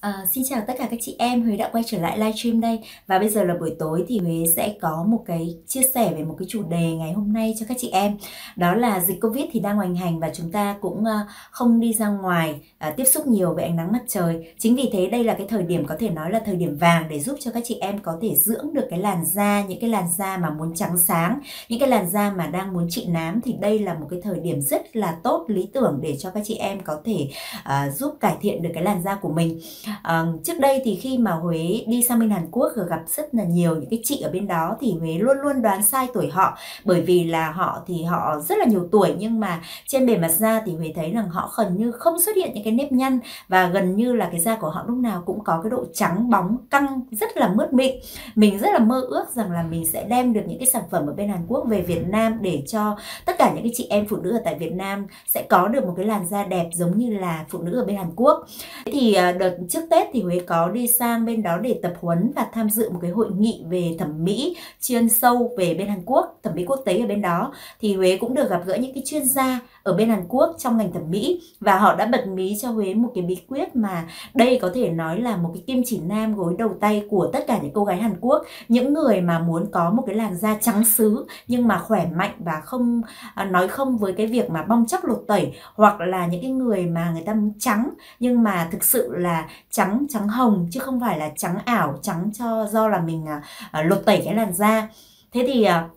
À, xin chào tất cả các chị em, Huế đã quay trở lại livestream đây. Và bây giờ là buổi tối thì Huế sẽ có một cái chia sẻ về một cái chủ đề ngày hôm nay cho các chị em. Đó là dịch Covid thì đang hoành hành và chúng ta cũng uh, không đi ra ngoài uh, tiếp xúc nhiều với ánh nắng mặt trời. Chính vì thế đây là cái thời điểm có thể nói là thời điểm vàng để giúp cho các chị em có thể dưỡng được cái làn da những cái làn da mà muốn trắng sáng những cái làn da mà đang muốn trị nám. Thì đây là một cái thời điểm rất là tốt lý tưởng để cho các chị em có thể uh, giúp cải thiện được cái làn da của mình. À, trước đây thì khi mà Huế đi sang bên Hàn Quốc và gặp rất là nhiều những cái chị ở bên đó thì Huế luôn luôn đoán sai tuổi họ. Bởi vì là họ thì họ rất là nhiều tuổi nhưng mà trên bề mặt da thì Huế thấy rằng họ gần như không xuất hiện những cái nếp nhăn và gần như là cái da của họ lúc nào cũng có cái độ trắng bóng căng rất là mướt mịn. Mình rất là mơ ước rằng là mình sẽ đem được những cái sản phẩm ở bên Hàn Quốc về Việt Nam để cho tất cả những cái chị em phụ nữ ở tại Việt Nam sẽ có được một cái làn da đẹp giống như là phụ nữ ở bên Hàn Quốc. Thì ờ, đợt trước Tết thì Huế có đi sang bên đó để tập huấn và tham dự một cái hội nghị về thẩm mỹ chuyên sâu về bên Hàn Quốc, thẩm mỹ quốc tế ở bên đó. Thì Huế cũng được gặp gỡ những cái chuyên gia ở bên Hàn Quốc trong ngành thẩm mỹ và họ đã bật mí cho Huế một cái bí quyết mà đây có thể nói là một cái kim chỉ nam gối đầu tay của tất cả những cô gái Hàn Quốc, những người mà muốn có một cái làn da trắng xứ nhưng mà khỏe mạnh và không à, nói không với cái việc mà bong chóc lột tẩy hoặc là những cái người mà người ta trắng nhưng mà thực sự là trắng trắng hồng chứ không phải là trắng ảo trắng cho do là mình à, à lột tẩy cái làn da. Thế thì à,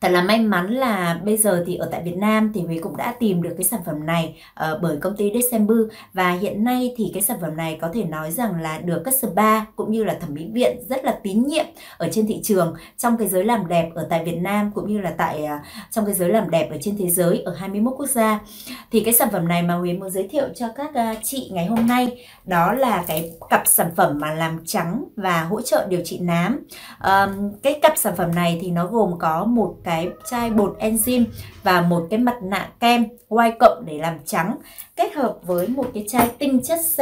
Thật là may mắn là bây giờ thì ở tại Việt Nam thì Huế cũng đã tìm được cái sản phẩm này uh, bởi công ty December và hiện nay thì cái sản phẩm này có thể nói rằng là được các spa cũng như là thẩm mỹ viện rất là tín nhiệm ở trên thị trường trong cái giới làm đẹp ở tại Việt Nam cũng như là tại uh, trong cái giới làm đẹp ở trên thế giới ở 21 quốc gia. Thì cái sản phẩm này mà Huế muốn giới thiệu cho các uh, chị ngày hôm nay đó là cái cặp sản phẩm mà làm trắng và hỗ trợ điều trị nám. Um, cái cặp sản phẩm này thì nó gồm có một cái cái chai bột enzyme và một cái mặt nạ kem Y cộng để làm trắng kết hợp với một cái chai tinh chất C.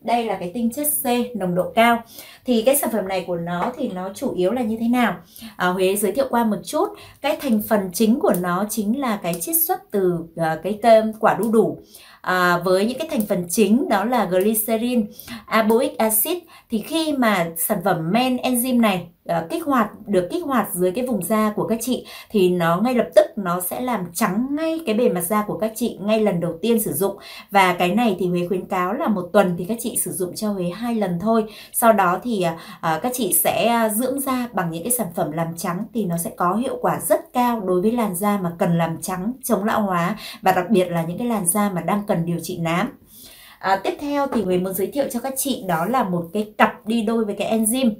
Đây là cái tinh chất C nồng độ cao. Thì cái sản phẩm này của nó thì nó chủ yếu là như thế nào? À, Huế giới thiệu qua một chút. Cái thành phần chính của nó chính là cái chiết xuất từ uh, cái quả đu đủ. À, với những cái thành phần chính đó là glycerin, aboic acid. Thì khi mà sản phẩm men enzyme này uh, kích hoạt được kích hoạt dưới cái vùng da của các chị thì nó ngay lập tức nó sẽ làm trắng ngay cái bề mặt da của các chị ngay lần đầu tiên sử dụng. Và cái này thì Huế khuyến cáo là một tuần thì các chị sử dụng cho Huế hai lần thôi. Sau đó thì uh, các chị sẽ dưỡng da bằng những cái sản phẩm làm trắng thì nó sẽ có hiệu quả rất cao đối với làn da mà cần làm trắng chống lão hóa và đặc biệt là những cái làn da mà đang cần điều trị nám. À, tiếp theo thì Huế muốn giới thiệu cho các chị đó là một cái cặp đi đôi với cái enzyme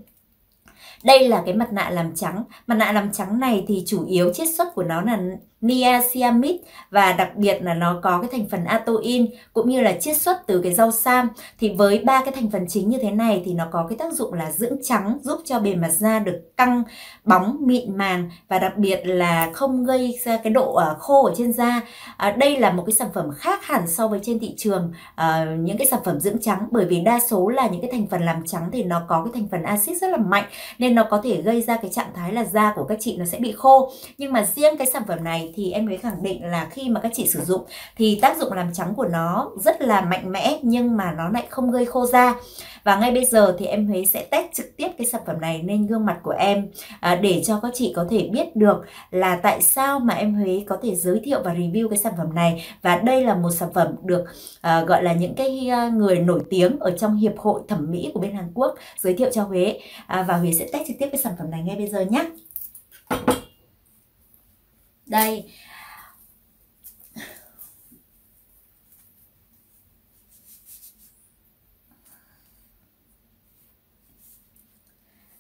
đây là cái mặt nạ làm trắng. Mặt nạ làm trắng này thì chủ yếu chiết xuất của nó là niacinamide và đặc biệt là nó có cái thành phần atoin cũng như là chiết xuất từ cái rau sam. Thì với ba cái thành phần chính như thế này thì nó có cái tác dụng là dưỡng trắng giúp cho bề mặt da được căng bóng mịn màng và đặc biệt là không gây ra cái độ à, khô ở trên da. À, đây là một cái sản phẩm khác hẳn so với trên thị trường à, những cái sản phẩm dưỡng trắng bởi vì đa số là những cái thành phần làm trắng thì nó có cái thành phần axit rất là mạnh nên nó có thể gây ra cái trạng thái là da của các chị nó sẽ bị khô. Nhưng mà riêng cái sản phẩm này thì em mới khẳng định là khi mà các chị sử dụng thì tác dụng làm trắng của nó rất là mạnh mẽ nhưng mà nó lại không gây khô da. Và ngay bây giờ thì em Huế sẽ test trực tiếp cái sản phẩm này lên gương mặt của em à, để cho các chị có thể biết được là tại sao mà em Huế có thể giới thiệu và review cái sản phẩm này. Và đây là một sản phẩm được à, gọi là những cái à, người nổi tiếng ở trong hiệp hội thẩm mỹ của bên Hàn Quốc giới thiệu cho Huế. À, và Huế sẽ test trực tiếp cái sản phẩm này ngay bây giờ nhé đây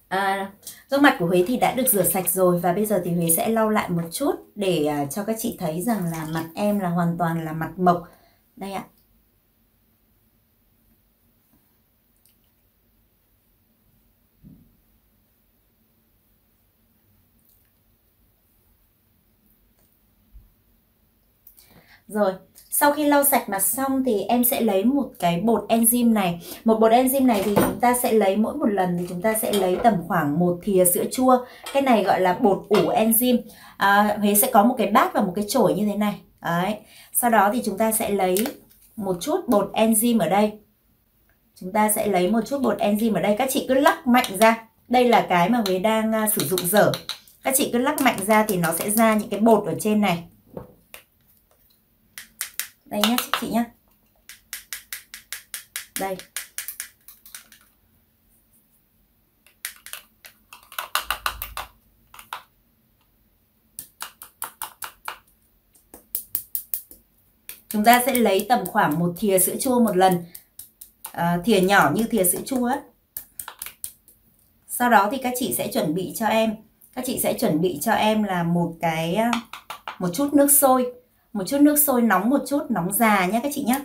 À, gương mặt của Huế thì đã được rửa sạch rồi và bây giờ thì Huế sẽ lau lại một chút để à, cho các chị thấy rằng là mặt em là hoàn toàn là mặt mộc. Đây ạ. Rồi, sau khi lau sạch mặt xong thì em sẽ lấy một cái bột enzyme này. Một bột enzyme này thì chúng ta sẽ lấy mỗi một lần thì chúng ta sẽ lấy tầm khoảng một thìa sữa chua. Cái này gọi là bột ủ enzyme. À, Huế sẽ có một cái bát và một cái chổi như thế này. Đấy. Sau đó thì chúng ta sẽ lấy một chút bột enzyme ở đây. chúng ta sẽ lấy một chút bột enzyme ở đây các chị cứ lắc mạnh ra đây là cái mà Huế đang uh, sử dụng dở các chị cứ lắc mạnh ra thì nó sẽ ra những cái bột ở trên này đây nhá chị nhá. Đây. Chúng ta sẽ lấy tầm khoảng một thìa sữa chua một lần. À, thìa nhỏ như thìa sữa chua ấy. sau đó thì các chị sẽ chuẩn bị cho em. Các chị sẽ chuẩn bị cho em là một cái à, một chút nước sôi một chút nước sôi nóng một chút nóng già nhé các chị nhé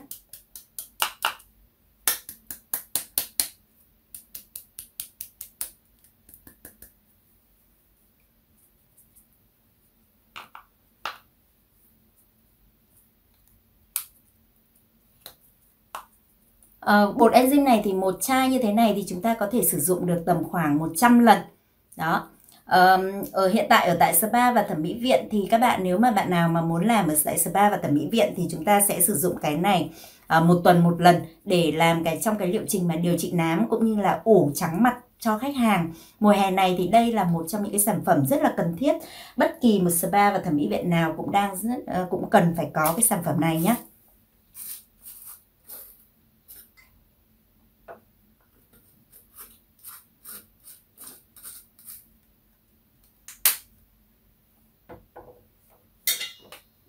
Uh, ờ, bột enzyme này thì một chai như thế này thì chúng ta có thể sử dụng được tầm khoảng 100 lần. Đó. Ở ờ, hiện tại ở tại spa và thẩm mỹ viện thì các bạn nếu mà bạn nào mà muốn làm ở tại spa và thẩm mỹ viện thì chúng ta sẽ sử dụng cái này uh, một tuần một lần để làm cái trong cái liệu trình mà điều trị nám cũng như là ủ trắng mặt cho khách hàng. Mùa hè này thì đây là một trong những cái sản phẩm rất là cần thiết. Bất kỳ một spa và thẩm mỹ viện nào cũng đang rất, uh, cũng cần phải có cái sản phẩm này nhé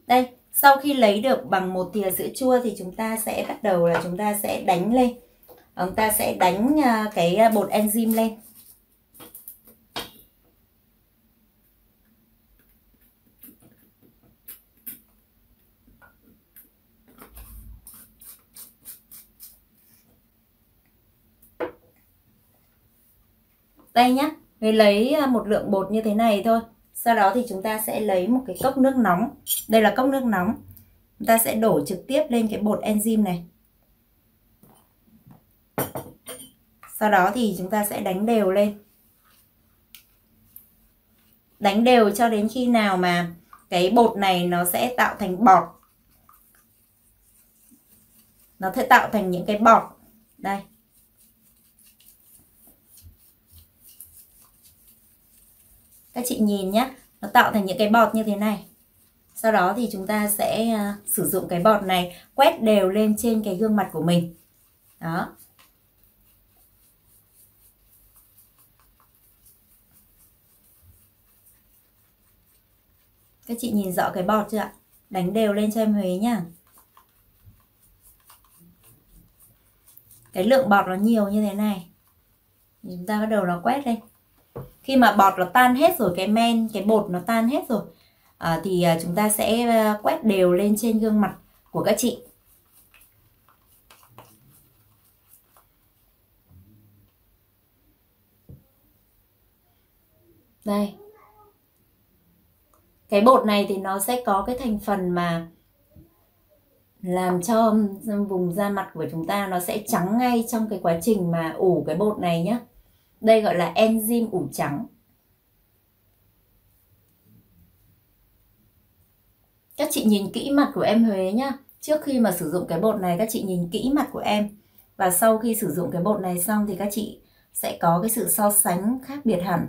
đây sau khi lấy được bằng một thìa sữa chua thì chúng ta sẽ bắt đầu là chúng ta sẽ đánh lên. Ờ, chúng ta sẽ đánh à, cái à, bột enzyme lên. Đây nhá, mình lấy à, một lượng bột như thế này thôi sau đó thì chúng ta sẽ lấy một cái cốc nước nóng. Đây là cốc nước nóng. Chúng ta sẽ đổ trực tiếp lên cái bột enzyme này. Sau đó thì chúng ta sẽ đánh đều lên. Đánh đều cho đến khi nào mà cái bột này nó sẽ tạo thành bọt. Nó sẽ tạo thành những cái bọt. Đây. Các chị nhìn nhé nó tạo thành những cái bọt như thế này. Sau đó thì chúng ta sẽ à, sử dụng cái bọt này quét đều lên trên cái gương mặt của mình. Đó. Các chị nhìn rõ cái bọt chưa ạ? Đánh đều lên cho em Huế nhá. Cái lượng bọt nó nhiều như thế này. Chúng ta bắt đầu nó quét lên khi mà bọt nó tan hết rồi cái men cái bột nó tan hết rồi à, thì à, chúng ta sẽ à, quét đều lên trên gương mặt của các chị. Đây. Cái bột này thì nó sẽ có cái thành phần mà làm cho vùng da mặt của chúng ta nó sẽ trắng ngay trong cái quá trình mà ủ cái bột này nhé đây gọi là enzyme ủ trắng. Các chị nhìn kỹ mặt của em Huế nhá. Trước khi mà sử dụng cái bột này, các chị nhìn kỹ mặt của em. Và sau khi sử dụng cái bột này xong thì các chị sẽ có cái sự so sánh khác biệt hẳn.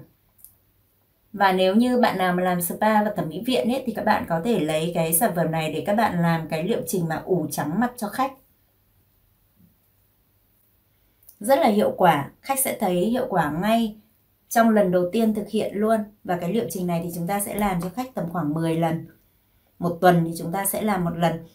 Và nếu như bạn nào mà làm spa và thẩm mỹ viện ấy, thì các bạn có thể lấy cái sản phẩm này để các bạn làm cái liệu trình mà ủ trắng mặt cho khách rất là hiệu quả. Khách sẽ thấy hiệu quả ngay trong lần đầu tiên thực hiện luôn. Và cái liệu trình này thì chúng ta sẽ làm cho khách tầm khoảng 10 lần. Một tuần thì chúng ta sẽ làm một lần.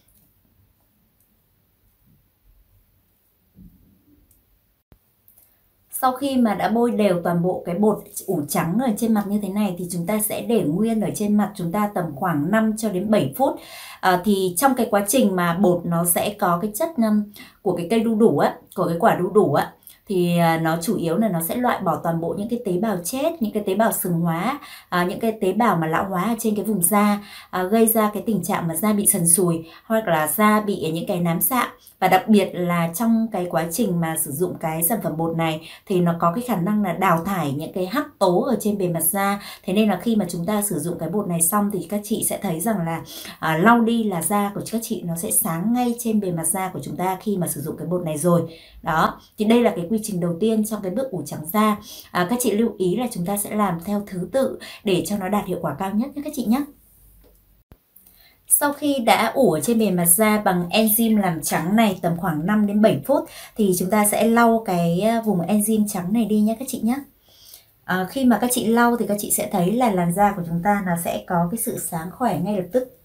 Sau khi mà đã bôi đều toàn bộ cái bột ủ trắng ở trên mặt như thế này thì chúng ta sẽ để nguyên ở trên mặt chúng ta tầm khoảng 5 cho đến 7 phút. À, thì trong cái quá trình mà bột nó sẽ có cái chất um, của cái cây đu đủ á, của cái quả đu đủ á thì à, nó chủ yếu là nó sẽ loại bỏ toàn bộ những cái tế bào chết, những cái tế bào sừng hóa, à, những cái tế bào mà lão hóa ở trên cái vùng da à, gây ra cái tình trạng mà da bị sần sùi hoặc là da bị những cái nám sạm và đặc biệt là trong cái quá trình mà sử dụng cái sản phẩm bột này thì nó có cái khả năng là đào thải những cái hắc tố ở trên bề mặt da. Thế nên là khi mà chúng ta sử dụng cái bột này xong thì các chị sẽ thấy rằng là à, lau đi là da của các chị nó sẽ sáng ngay trên bề mặt da của chúng ta khi mà sử dụng cái bột này rồi. Đó thì đây là cái quy trình đầu tiên trong cái bước ủ trắng da. À, các chị lưu ý là chúng ta sẽ làm theo thứ tự để cho nó đạt hiệu quả cao nhất nhé các chị nhé sau khi đã ủ ở trên bề mặt da bằng enzyme làm trắng này tầm khoảng 5 đến 7 phút thì chúng ta sẽ lau cái à, vùng enzyme trắng này đi nhé các chị nhé. À, khi mà các chị lau thì các chị sẽ thấy là làn da của chúng ta nó sẽ có cái sự sáng khỏe ngay lập tức.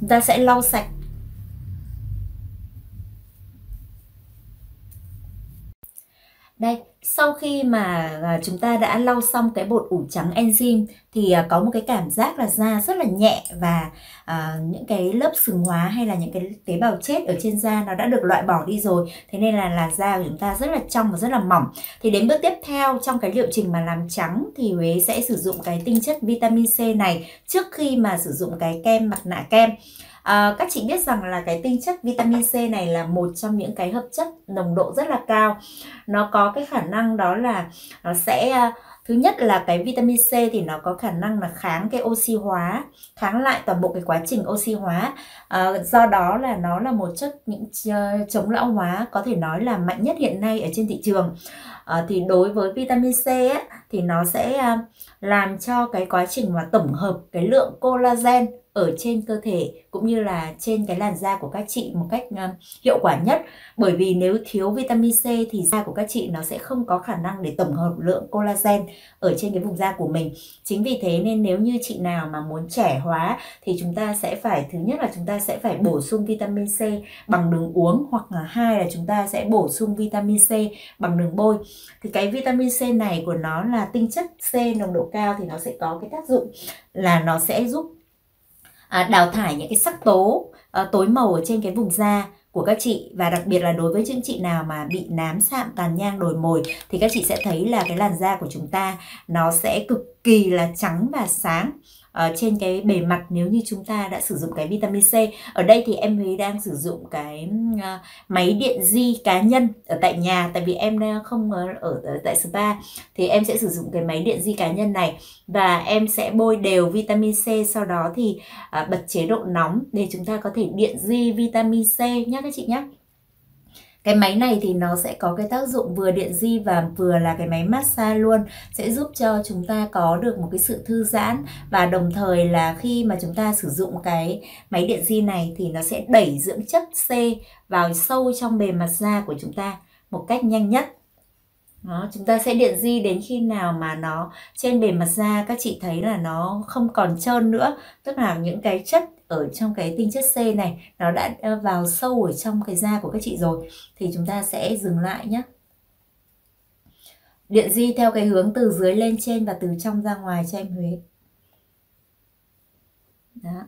Chúng ta sẽ lau sạch Đây, sau khi mà à, chúng ta đã lau xong cái bột ủ trắng enzyme thì à, có một cái cảm giác là da rất là nhẹ và uh, những cái lớp sừng hóa hay là những cái tế bào chết ở trên da nó đã được loại bỏ đi rồi. Thế nên là là da của chúng ta rất là trong và rất là mỏng. Thì đến bước tiếp theo trong cái liệu trình mà làm trắng thì Huế sẽ sử dụng cái tinh chất vitamin C này trước khi mà sử dụng cái kem mặt nạ kem. À, các chị biết rằng là cái tinh chất vitamin C này là một trong những cái hợp chất nồng độ rất là cao. Nó có cái khả năng đó là nó sẽ ờ, Thứ nhất là cái vitamin C thì nó có khả năng là kháng cái oxy hóa, kháng lại toàn bộ cái quá trình oxy hóa. À, do đó là nó là một chất những chống lão hóa có thể nói là mạnh nhất hiện nay ở trên thị trường. À, thì đối với vitamin C ấy, thì nó sẽ làm cho cái quá trình mà tổng hợp cái lượng collagen ở trên cơ thể cũng như là trên cái làn da của các chị một cách ờ, hiệu quả nhất. Bởi vì nếu thiếu vitamin C thì da của các chị nó sẽ không có khả năng để tổng hợp lượng collagen ở trên cái vùng da của mình. Chính vì thế nên nếu như chị nào mà muốn trẻ hóa thì chúng ta sẽ phải, thứ nhất là chúng ta sẽ phải bổ sung vitamin C bằng đường uống, hoặc là hai là chúng ta sẽ bổ sung vitamin C bằng đường bôi. Thì cái vitamin C này của nó là tinh chất C nồng độ cao thì nó sẽ có cái tác dụng là nó sẽ giúp à, đào thải những cái sắc tố à, tối màu ở trên cái vùng da của các chị. Và đặc biệt là đối với những chị nào mà bị nám sạm tàn nhang đồi mồi thì các chị sẽ thấy là cái làn da của chúng ta nó sẽ cực kỳ là trắng và sáng uh, trên cái bề mặt nếu như chúng ta đã sử dụng cái vitamin C. Ở đây thì em Huế đang sử dụng cái uh, máy điện di cá nhân ở tại nhà tại vì em đang không ở, ở, ở tại spa thì em sẽ sử dụng cái máy điện di cá nhân này và em sẽ bôi đều vitamin C sau đó thì uh, bật chế độ nóng để chúng ta có thể điện di vitamin C nhé các chị nhé cái máy này thì nó sẽ có cái tác dụng vừa điện di và vừa là cái máy massage luôn, sẽ giúp cho chúng ta có được một cái sự thư giãn và đồng thời là khi mà chúng ta sử dụng cái máy điện di này thì nó sẽ đẩy dưỡng chất C vào sâu trong bề mặt da của chúng ta một cách nhanh nhất đó, chúng ta sẽ điện di đến khi nào mà nó trên bề mặt da các chị thấy là nó không còn trơn nữa. Tức là những cái chất ở trong cái tinh chất C này nó đã ờ, vào sâu ở trong cái da của các chị rồi. Thì chúng ta sẽ dừng lại nhé. Điện di theo cái hướng từ dưới lên trên và từ trong ra ngoài cho em Huế. Đó.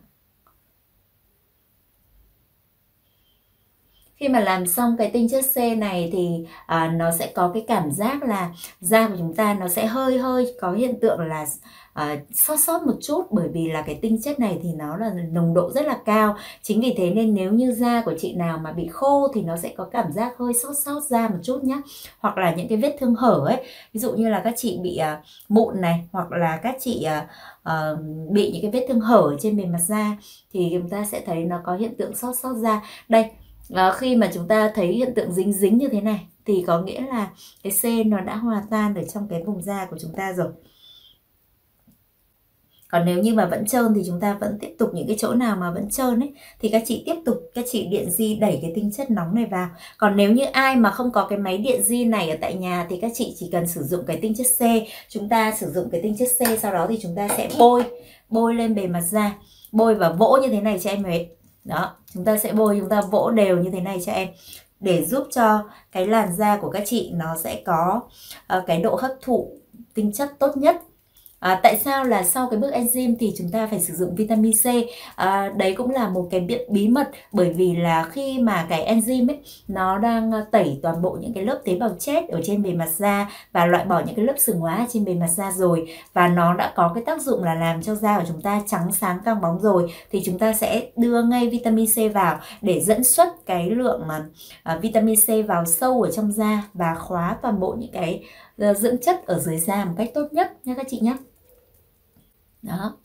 Khi mà làm xong cái tinh chất C này thì à, nó sẽ có cái cảm giác là da của chúng ta nó sẽ hơi hơi có hiện tượng là à, sót sót một chút. Bởi vì là cái tinh chất này thì nó là nồng độ rất là cao. Chính vì thế nên nếu như da của chị nào mà bị khô thì nó sẽ có cảm giác hơi sót sót da một chút nhé hoặc là những cái vết thương hở ấy. Ví dụ như là các chị bị à, mụn này hoặc là các chị à, à, bị những cái vết thương hở trên bề mặt da thì chúng ta sẽ thấy nó có hiện tượng sót sót da. Đây à, khi mà chúng ta thấy hiện tượng dính dính như thế này thì có nghĩa là cái C nó đã hòa tan ở trong cái vùng da của chúng ta rồi. Còn nếu như mà vẫn trơn thì chúng ta vẫn tiếp tục những cái chỗ nào mà vẫn trơn ấy thì các chị tiếp tục các chị điện di đẩy cái tinh chất nóng này vào. Còn nếu như ai mà không có cái máy điện di này ở tại nhà thì các chị chỉ cần sử dụng cái tinh chất C. Chúng ta sử dụng cái tinh chất C sau đó thì chúng ta sẽ bôi bôi lên bề mặt da. Bôi và vỗ như thế này cho em Huế đó chúng ta sẽ bôi chúng ta vỗ đều như thế này cho em. Để giúp cho cái làn da của các chị nó sẽ có uh, cái độ hấp thụ tinh chất tốt nhất. À, tại sao là sau cái bước enzyme thì chúng ta phải sử dụng vitamin C? À, đấy cũng là một cái biện bí mật bởi vì là khi mà cái enzyme ấy nó đang ờ, tẩy toàn bộ những cái lớp tế bào chết ở trên bề mặt da và loại bỏ những cái lớp sừng hóa trên bề mặt da rồi. Và nó đã có cái tác dụng là làm cho da của chúng ta trắng sáng căng bóng rồi. Thì chúng ta sẽ đưa ngay vitamin C vào để dẫn xuất cái lượng uh, vitamin C vào sâu ở trong da và khóa toàn bộ những cái dưỡng chất ở dưới da một cách tốt nhất nha các chị nhé đó.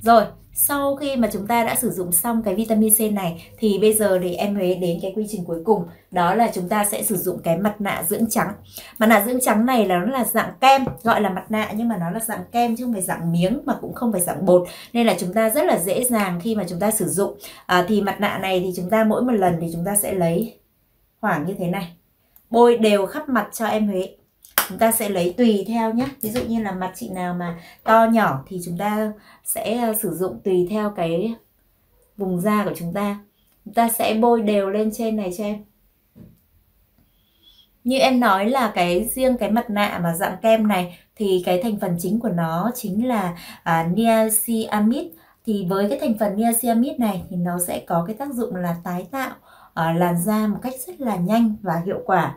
Rồi sau khi mà chúng ta đã sử dụng xong cái vitamin C này thì bây giờ thì em Huế đến cái quy trình cuối cùng. Đó là chúng ta sẽ sử dụng cái mặt nạ dưỡng trắng. Mặt nạ dưỡng trắng này là nó là dạng kem gọi là mặt nạ nhưng mà nó là dạng kem chứ không phải dạng miếng mà cũng không phải dạng bột. Nên là chúng ta rất là dễ dàng khi mà chúng ta sử dụng. À, thì mặt nạ này thì chúng ta mỗi một lần thì chúng ta sẽ lấy khoảng như thế này. Bôi đều khắp mặt cho em Huế chúng ta sẽ lấy tùy theo nhé ví dụ như là mặt chị nào mà to nhỏ thì chúng ta sẽ ờ, sử dụng tùy theo cái vùng da của chúng ta. Chúng ta sẽ bôi đều lên trên này cho em. Như em nói là cái riêng cái mặt nạ mà dạng kem này thì cái thành phần chính của nó chính là à, niacinamide. Thì với cái thành phần niacinamide này thì nó sẽ có cái tác dụng là tái tạo à, làn da một cách rất là nhanh và hiệu quả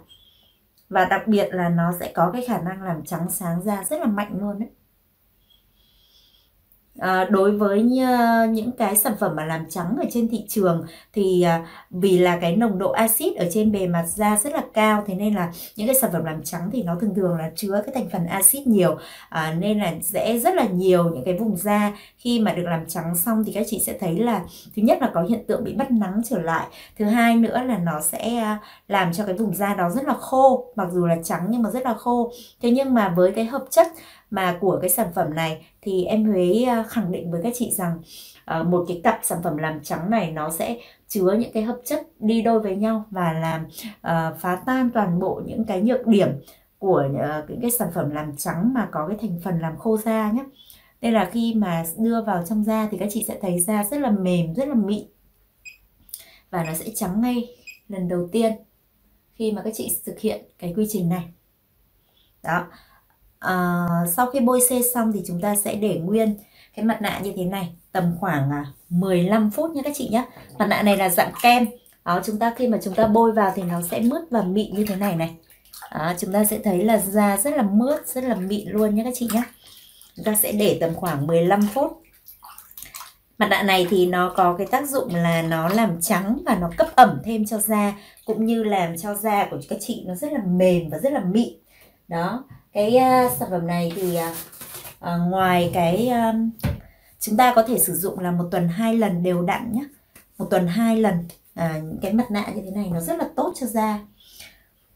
và đặc biệt là nó sẽ có cái khả năng làm trắng sáng da rất là mạnh luôn đấy À, đối với ờ, những cái sản phẩm mà làm trắng ở trên thị trường thì à, vì là cái nồng độ axit ở trên bề mặt da rất là cao thế nên là những cái sản phẩm làm trắng thì nó thường thường là chứa cái thành phần axit nhiều à, nên là sẽ rất là nhiều những cái vùng da. Khi mà được làm trắng xong thì các chị sẽ thấy là thứ nhất là có hiện tượng bị bắt nắng trở lại thứ hai nữa là nó sẽ làm cho cái vùng da đó rất là khô mặc dù là trắng nhưng mà rất là khô. Thế nhưng mà với cái hợp chất mà của cái sản phẩm này thì em Huế à, khẳng định với các chị rằng à, một cái cặp sản phẩm làm trắng này nó sẽ chứa những cái hợp chất đi đôi với nhau và làm à, phá tan toàn bộ những cái nhược điểm của những cái sản phẩm làm trắng mà có cái thành phần làm khô da nhé nên là khi mà đưa vào trong da thì các chị sẽ thấy da rất là mềm, rất là mịn. Và nó sẽ trắng ngay lần đầu tiên khi mà các chị thực hiện cái quy trình này. Đó à, sau khi bôi xe xong thì chúng ta sẽ để nguyên cái mặt nạ như thế này tầm khoảng à, 15 phút nha các chị nhé. Mặt nạ này là dạng kem. Đó chúng ta khi mà chúng ta bôi vào thì nó sẽ mướt và mịn như thế này này. Đó, chúng ta sẽ thấy là da rất là mướt rất là mịn luôn nhé các chị nhé. Chúng ta sẽ để tầm khoảng 15 phút. Mặt nạ này thì nó có cái tác dụng là nó làm trắng và nó cấp ẩm thêm cho da cũng như làm cho da của các chị nó rất là mềm và rất là mịn đó cái uh, sản phẩm này thì uh, ngoài cái um, chúng ta có thể sử dụng là một tuần hai lần đều đặn nhé một tuần hai lần à, cái mặt nạ như thế này nó rất là tốt cho da.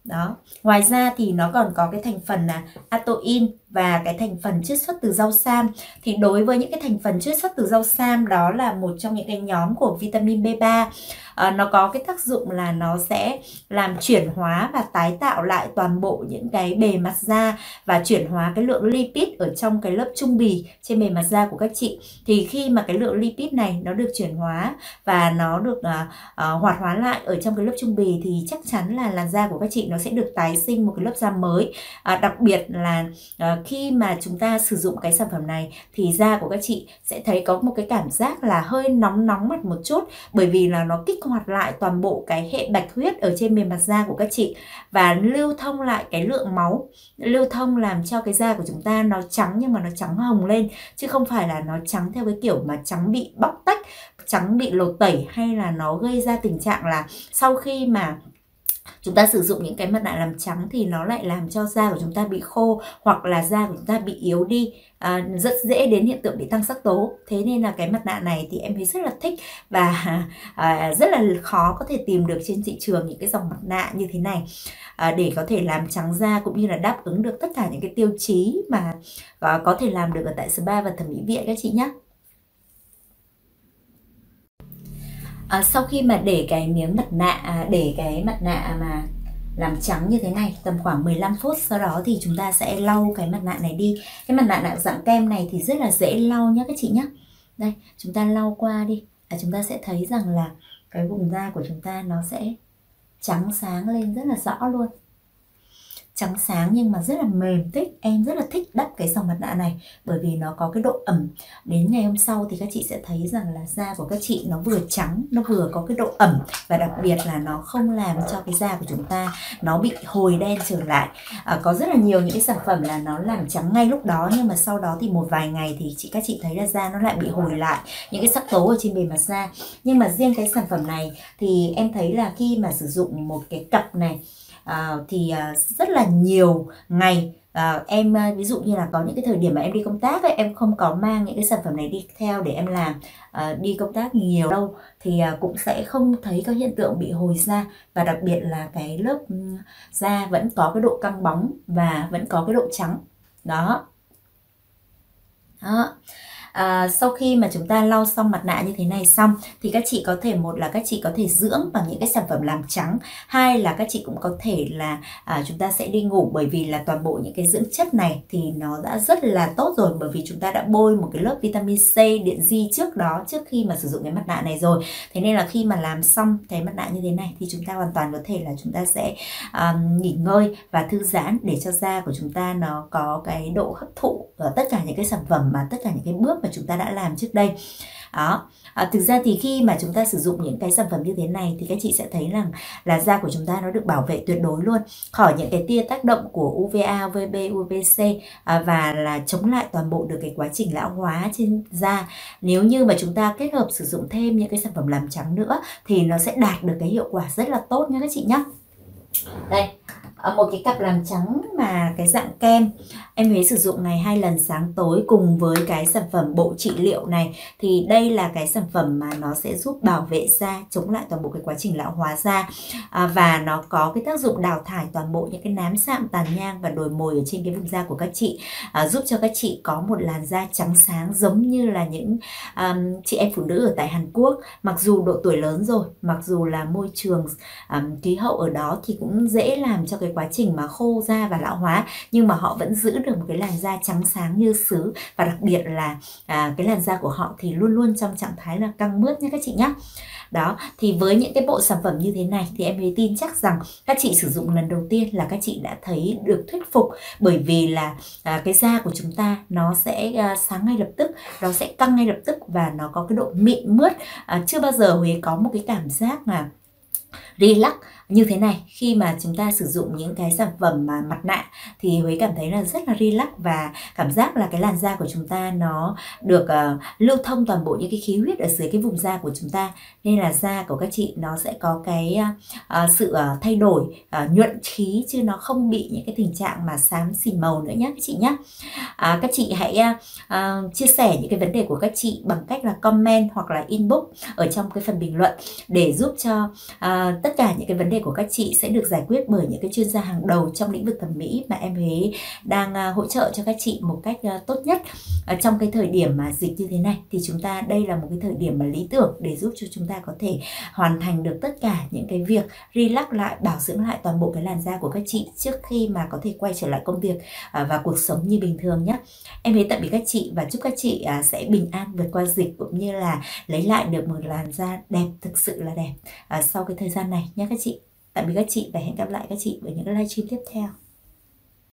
Đó ngoài ra thì nó còn có cái thành phần là atoin và cái thành phần chiết xuất từ rau sam. Thì đối với những cái thành phần chiết xuất từ rau sam đó là một trong những cái nhóm của vitamin B3 à, ờ, nó có cái tác dụng là nó sẽ làm chuyển hóa và tái tạo lại toàn bộ những cái bề mặt da và chuyển hóa cái lượng lipid ở trong cái lớp trung bì trên bề mặt da của các chị. Thì khi mà cái lượng lipid này nó được chuyển hóa và nó được uh, uh, hoạt hóa lại ở trong cái lớp trung bì thì chắc chắn là làn da của các chị nó sẽ được tái sinh một cái lớp da mới. À, đặc biệt là uh, khi mà chúng ta sử dụng cái sản phẩm này thì da của các chị sẽ thấy có một cái cảm giác là hơi nóng nóng mặt một chút, bởi vì là nó kích hoạt lại toàn bộ cái hệ bạch huyết ở trên bề mặt da của các chị và lưu thông lại cái lượng máu, lưu thông làm cho cái da của chúng ta nó trắng nhưng mà nó trắng hồng lên, chứ không phải là nó trắng theo cái kiểu mà trắng bị bóc tách, trắng bị lột tẩy hay là nó gây ra tình trạng là sau khi mà chúng ta sử dụng những cái mặt nạ làm trắng thì nó lại làm cho da của chúng ta bị khô hoặc là da của chúng ta bị yếu đi. À, rất dễ đến hiện tượng bị tăng sắc tố. Thế nên là cái mặt nạ này thì em thấy rất là thích và à, rất là khó có thể tìm được trên thị trường những cái dòng mặt nạ như thế này. À, để có thể làm trắng da cũng như là đáp ứng được tất cả những cái tiêu chí mà à, có thể làm được ở tại spa và thẩm mỹ viện các chị nhé à, sau khi mà để cái miếng mặt nạ à, để cái mặt nạ mà làm trắng như thế này tầm khoảng 15 phút sau đó thì chúng ta sẽ lau cái mặt nạ này đi. Cái mặt nạ nạ dạng kem này thì rất là dễ lau nhé các chị nhé đây chúng ta lau qua đi. À, chúng ta sẽ thấy rằng là cái vùng da của chúng ta nó sẽ trắng sáng lên rất là rõ luôn trắng sáng nhưng mà rất là mềm thích. Em rất là thích đắp cái dòng mặt nạ này bởi vì nó có cái độ ẩm. Đến ngày hôm sau thì các chị sẽ thấy rằng là da của các chị nó vừa trắng nó vừa có cái độ ẩm và đặc biệt là nó không làm cho cái da của chúng ta nó bị hồi đen trở lại. À, có rất là nhiều những cái sản phẩm là nó làm trắng ngay lúc đó nhưng mà sau đó thì một vài ngày thì chị các chị thấy là da nó lại bị hồi lại những cái sắc tố ở trên bề mặt da. Nhưng mà riêng cái sản phẩm này thì em thấy là khi mà sử dụng một cái cặp này à, thì à, rất là nhiều ngày à, em ví dụ như là có những cái thời điểm mà em đi công tác ấy, em không có mang những cái sản phẩm này đi theo để em làm à, đi công tác nhiều đâu thì à, cũng sẽ không thấy các hiện tượng bị hồi da. Và đặc biệt là cái lớp ừ, da vẫn có cái độ căng bóng và vẫn có cái độ trắng. Đó. Đó à, sau khi mà chúng ta lau xong mặt nạ như thế này xong thì các chị có thể một là các chị có thể dưỡng bằng những cái sản phẩm làm trắng hai là các chị cũng có thể là à, chúng ta sẽ đi ngủ bởi vì là toàn bộ những cái dưỡng chất này thì nó đã rất là tốt rồi bởi vì chúng ta đã bôi một cái lớp vitamin C điện di trước đó trước khi mà sử dụng cái mặt nạ này rồi. Thế nên là khi mà làm xong cái mặt nạ như thế này thì chúng ta hoàn toàn có thể là chúng ta sẽ um, nghỉ ngơi và thư giãn để cho da của chúng ta nó có cái độ hấp thụ ở tất cả những cái sản phẩm mà tất cả những cái bước mà chúng ta đã làm trước đây. Đó. À, thực ra thì khi mà chúng ta sử dụng những cái sản phẩm như thế này thì các chị sẽ thấy rằng là da của chúng ta nó được bảo vệ tuyệt đối luôn. Khỏi những cái tia tác động của UVA, UVB, UVC à, và là chống lại toàn bộ được cái quá trình lão hóa trên da. Nếu như mà chúng ta kết hợp sử dụng thêm những cái sản phẩm làm trắng nữa thì nó sẽ đạt được cái hiệu quả rất là tốt nha các chị nhé đây. Ờ, một cái cặp làm trắng mà cái dạng kem em Huế sử dụng ngày hai lần sáng tối cùng với cái sản phẩm bộ trị liệu này. Thì đây là cái sản phẩm mà nó sẽ giúp bảo vệ da chống lại toàn bộ cái quá trình lão hóa da. À, và nó có cái tác dụng đào thải toàn bộ những cái nám sạm tàn nhang và đồi mồi ở trên cái vùng da của các chị. À, giúp cho các chị có một làn da trắng sáng giống như là những um, chị em phụ nữ ở tại Hàn Quốc. Mặc dù độ tuổi lớn rồi mặc dù là môi trường um, khí hậu ở đó thì cũng dễ làm cho cái quá trình mà khô da và lão hóa nhưng mà họ vẫn giữ được một cái làn da trắng sáng như sứ và đặc biệt là à, cái làn da của họ thì luôn luôn trong trạng thái là căng mướt nha các chị nhé đó thì với những cái bộ sản phẩm như thế này thì em ấy tin chắc rằng các chị sử dụng lần đầu tiên là các chị đã thấy được thuyết phục. Bởi vì là à, cái da của chúng ta nó sẽ à, sáng ngay lập tức nó sẽ căng ngay lập tức và nó có cái độ mịn mướt. À, chưa bao giờ Huế có một cái cảm giác là relax như thế này khi mà chúng ta sử dụng những cái sản phẩm mà mặt nạ thì Huế cảm thấy là rất là relax và cảm giác là cái làn da của chúng ta nó được uh, lưu thông toàn bộ những cái khí huyết ở dưới cái vùng da của chúng ta. Nên là da của các chị nó sẽ có cái uh, sự uh, thay đổi uh, nhuận khí chứ nó không bị những cái tình trạng mà xám xỉn màu nữa nhé các chị nhé uh, à, các chị hãy uh, chia sẻ những cái vấn đề của các chị bằng cách là comment hoặc là inbox ở trong cái phần bình luận để giúp cho uh, tất cả những cái vấn đề của các chị sẽ được giải quyết bởi những cái chuyên gia hàng đầu trong lĩnh vực thẩm mỹ mà em Huế đang à, hỗ trợ cho các chị một cách à, tốt nhất. Ở trong cái thời điểm mà dịch như thế này thì chúng ta, đây là một cái thời điểm mà lý tưởng để giúp cho chúng ta có thể hoàn thành được tất cả những cái việc relax lại, bảo dưỡng lại toàn bộ cái làn da của các chị trước khi mà có thể quay trở lại công việc à, và cuộc sống như bình thường nhé. Em Huế tạm biệt các chị và chúc các chị sẽ bình an vượt qua dịch cũng như là lấy lại được một làn da đẹp, thực sự là đẹp sau cái thời gian này nhé các chị tạm biệt các chị và hẹn gặp lại các chị với những livestream tiếp theo.